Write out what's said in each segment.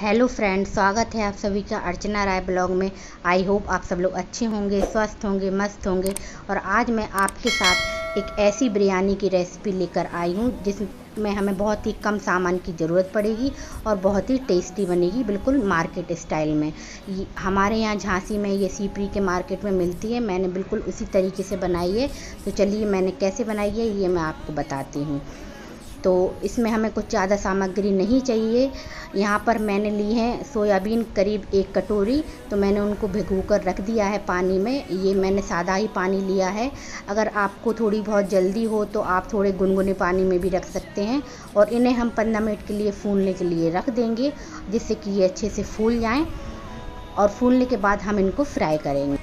Hello friend स्वागत है आप सभी का अर्चना राय ब्लॉग में। आई होप आप सब लोग अच्छे होंगे, स्वस्थ होंगे, मस्त होंगे। और आज मैं आपके साथ एक ऐसी बिरयानी की रेसिपी लेकर आई हूँ, जिसमें हमें बहुत ही कम सामान की ज़रूरत पड़ेगी और बहुत ही टेस्टी बनेगी, बिल्कुल मार्केट स्टाइल में। हमारे यहाँ झांसी में ये सीपरी के मार्केट में मिलती है, मैंने बिल्कुल उसी तरीके से बनाई है। तो चलिए मैंने कैसे बनाई है, ये मैं आपको बताती हूँ। तो इसमें हमें कुछ ज़्यादा सामग्री नहीं चाहिए। यहाँ पर मैंने ली है सोयाबीन करीब एक कटोरी तो मैंने उनको भिगो कर रख दिया है पानी में। ये मैंने सादा ही पानी लिया है। अगर आपको थोड़ी बहुत जल्दी हो तो आप थोड़े गुनगुने पानी में भी रख सकते हैं और इन्हें हम पंद्रह मिनट के लिए फूलने के लिए रख देंगे, जिससे कि ये अच्छे से फूल जाएँ और फूलने के बाद हम इनको फ्राई करेंगे।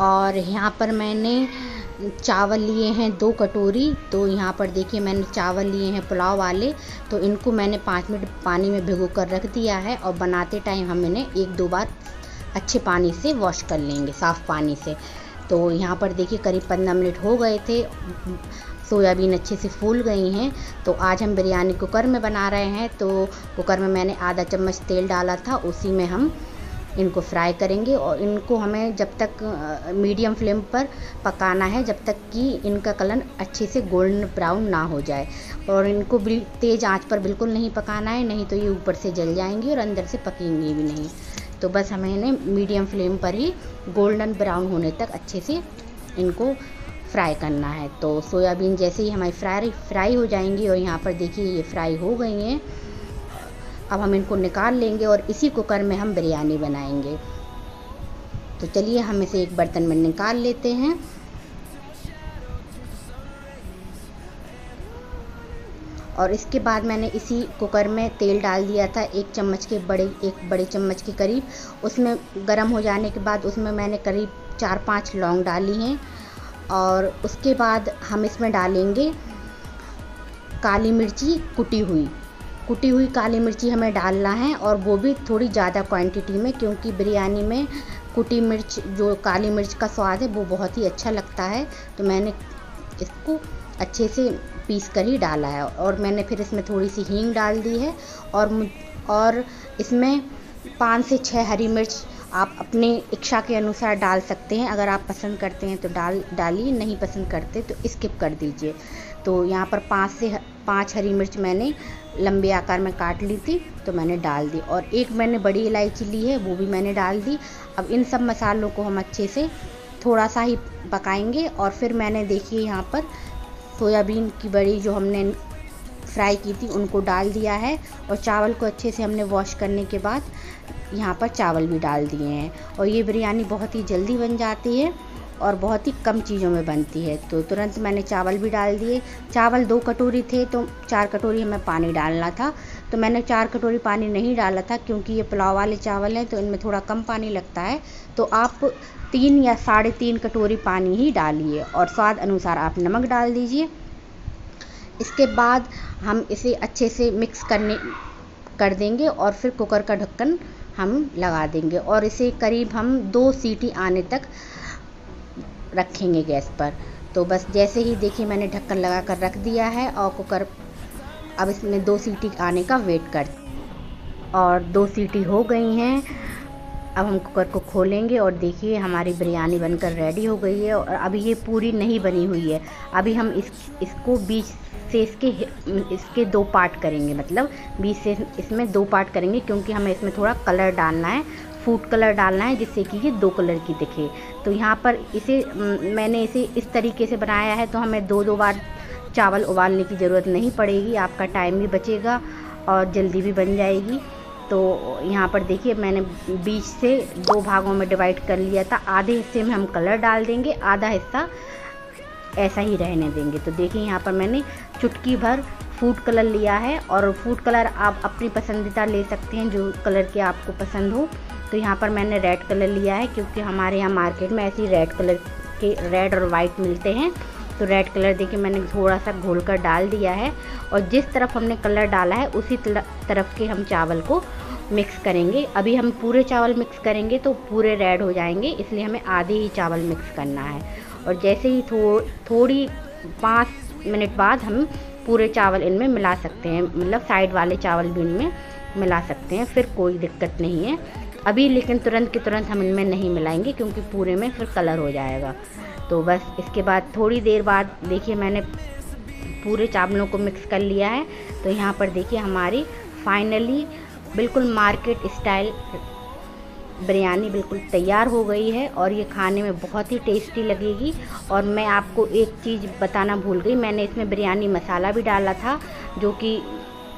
और यहाँ पर मैंने चावल लिए हैं दो कटोरी तो यहाँ पर देखिए मैंने चावल लिए हैं पुलाव वाले तो इनको मैंने पाँच मिनट पानी में भिगो कर रख दिया है और बनाते टाइम हम इन्हें एक दो बार अच्छे पानी से वॉश कर लेंगे, साफ़ पानी से। तो यहाँ पर देखिए करीब पंद्रह मिनट हो गए थे, सोयाबीन अच्छे से फूल गई हैं तो आज हम बिरयानी कुकर में बना रहे हैं तो कुकर में मैंने आधा चम्मच तेल डाला था, उसी में हम इनको फ्राई करेंगे और इनको हमें जब तक मीडियम फ्लेम पर पकाना है, जब तक कि इनका कलर अच्छे से गोल्डन ब्राउन ना हो जाए। और इनको तेज़ आँच पर बिल्कुल नहीं पकाना है, नहीं तो ये ऊपर से जल जाएँगी और अंदर से पकेंगी भी नहीं। तो बस हमें इन्हें मीडियम फ्लेम पर ही गोल्डन ब्राउन होने तक अच्छे से इनको फ्राई करना है। तो सोयाबीन जैसे ही हमारी फ्राई फ्राई हो जाएँगी और यहाँ पर देखिए ये फ्राई हो गई हैं। अब हम इनको निकाल लेंगे और इसी कुकर में हम बिरयानी बनाएँगे। तो चलिए हम इसे एक बर्तन में निकाल लेते हैं। और इसके बाद मैंने इसी कुकर में तेल डाल दिया था, एक चम्मच के बड़े, एक बड़े चम्मच के करीब। उसमें गर्म हो जाने के बाद उसमें मैंने करीब चार पाँच लौंग डाली हैं। और उसके बाद हम इसमें डालेंगे काली मिर्ची कुटी हुई। कुटी हुई काली मिर्ची हमें डालना है और वो भी थोड़ी ज़्यादा क्वांटिटी में, क्योंकि बिरयानी में कुटी मिर्च, जो काली मिर्च का स्वाद है, वो बहुत ही अच्छा लगता है। तो मैंने इसको अच्छे से पीस कर ही डाला है और मैंने फिर इसमें थोड़ी सी हींग डाल दी है और और इसमें पाँच से छः हरी मिर्च आप अपने इच्छा के अनुसार डाल सकते हैं। अगर आप पसंद करते हैं तो डाल, डालिए, नहीं पसंद करते तो स्किप कर दीजिए। तो यहाँ पर पाँच से पाँच हरी मिर्च मैंने लंबे आकार में काट ली थी तो मैंने डाल दी। और एक मैंने बड़ी इलायची ली है, वो भी मैंने डाल दी। अब इन सब मसालों को हम अच्छे से थोड़ा सा ही पकाएँगे और फिर मैंने देखिए यहाँ पर सोयाबीन की बड़ी जो हमने फ्राई की थी, उनको डाल दिया है और चावल को अच्छे से हमने वॉश करने के बाद यहाँ पर चावल भी डाल दिए हैं। और ये बिरयानी बहुत ही जल्दी बन जाती है। और बहुत ही कम चीज़ों में बनती है। तो तुरंत मैंने चावल भी डाल दिए। चावल दो कटोरी थे तो चार कटोरी हमें पानी डालना था। तो मैंने चार कटोरी पानी नहीं डाला था, क्योंकि ये पुलाव वाले चावल हैं तो इनमें थोड़ा कम पानी लगता है। तो आप तीन या साढ़े तीन कटोरी पानी ही डालिए और स्वाद अनुसार आप नमक डाल दीजिए। इसके बाद हम इसे अच्छे से मिक्स करने, कर देंगे और फिर कुकर का ढक्कन हम लगा देंगे। और इसे करीब हम दो सीटी आने तक रखेंगे गैस पर। तो बस जैसे ही देखिए मैंने ढक्कन लगा कर रख दिया है, और कुकर अब इसमें दो सीटी आने का वेट कर और दो सीटी हो गई हैं। अब हम कुकर को खोलेंगे और देखिए हमारी बिरयानी बनकर रेडी हो गई है, और अभी ये पूरी नहीं बनी हुई है। अभी हम इस, इसको बीच से इसके इसके दो पार्ट करेंगे मतलब बीच से इसमें दो पार्ट करेंगे, क्योंकि हमें इसमें थोड़ा कलर डालना है। फ़ूड कलर डालना है जिससे कि ये दो कलर की दिखे। तो यहाँ पर इसे मैंने इसे इस तरीके से बनाया है तो हमें दो दो बार चावल उबालने की ज़रूरत नहीं पड़ेगी। आपका टाइम भी बचेगा और जल्दी भी बन जाएगी। तो यहाँ पर देखिए, मैंने बीच से दो भागों में डिवाइड कर लिया था। आधे हिस्से में हम कलर डाल देंगे, आधा हिस्सा ऐसा ही रहने देंगे। तो देखिए, यहाँ पर मैंने चुटकी भर फ़ूड कलर लिया है और फ़ूड कलर आप अपनी पसंदीदा ले सकते हैं जो कलर के आपको पसंद हो। तो यहाँ पर मैंने रेड कलर लिया है क्योंकि हमारे यहाँ मार्केट में ऐसी रेड कलर के रेड और वाइट मिलते हैं। तो रेड कलर देखिए मैंने थोड़ा सा घोल कर डाल दिया है और जिस तरफ़ हमने कलर डाला है उसी तरफ़ के हम चावल को मिक्स करेंगे। अभी हम पूरे चावल मिक्स करेंगे तो पूरे रेड हो जाएँगे, इसलिए हमें आधे ही चावल मिक्स करना है। और जैसे ही थो, थोड़ी पाँच मिनट बाद हम पूरे चावल इनमें मिला सकते हैं मतलब साइड वाले चावल भी इनमें मिला सकते हैं, फिर कोई दिक्कत नहीं है। अभी लेकिन तुरंत के तुरंत हम इनमें नहीं मिलाएँगे, क्योंकि पूरे में फिर कलर हो जाएगा। तो बस इसके बाद थोड़ी देर बाद देखिए मैंने पूरे चावलों को मिक्स कर लिया है। तो यहाँ पर देखिए हमारी फाइनली बिल्कुल मार्केट स्टाइल बिरयानी बिल्कुल तैयार हो गई है और ये खाने में बहुत ही टेस्टी लगेगी। और मैं आपको एक चीज़ बताना भूल गई, मैंने इसमें बिरयानी मसाला भी डाला था, जो कि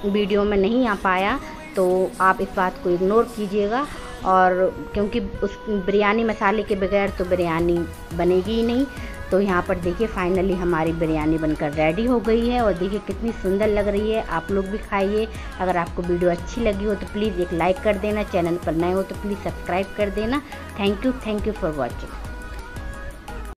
वीडियो में नहीं आ पाया तो आप इस बात को इग्नोर कीजिएगा। और क्योंकि उस बिरयानी मसाले के बगैर तो बिरयानी बनेगी ही नहीं तो यहाँ पर देखिए फाइनली हमारी बिरयानी बनकर रेडी हो गई है और देखिए कितनी सुंदर लग रही है। आप लोग भी खाइए। अगर आपको वीडियो अच्छी लगी हो तो प्लीज़ एक लाइक कर देना। चैनल पर नए हो तो प्लीज़ सब्सक्राइब कर देना। Thank you thank you for watching